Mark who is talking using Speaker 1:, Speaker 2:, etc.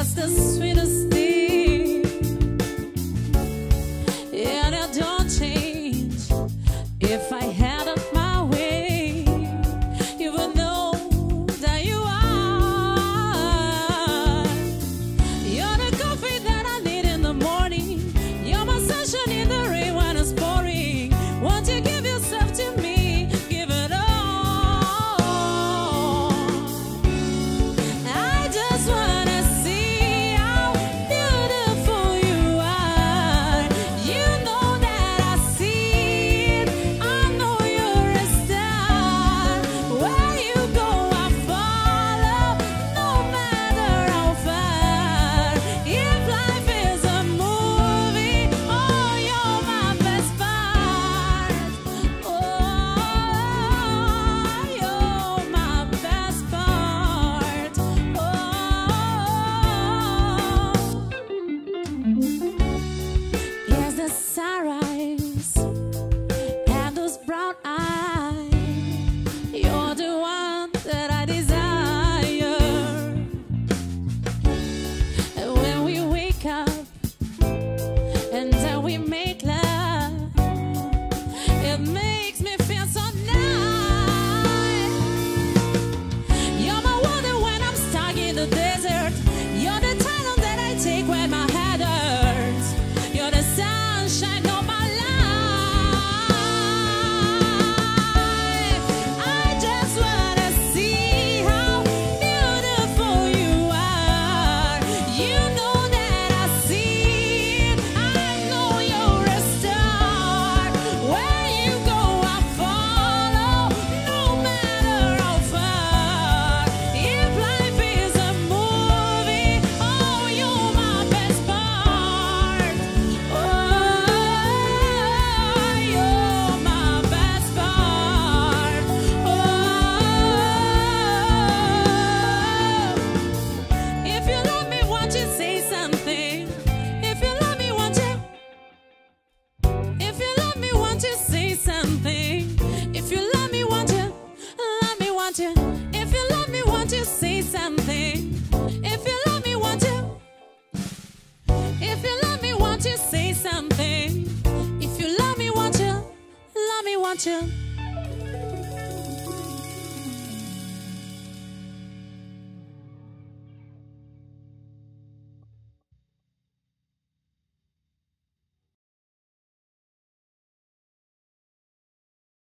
Speaker 1: estas finas want you.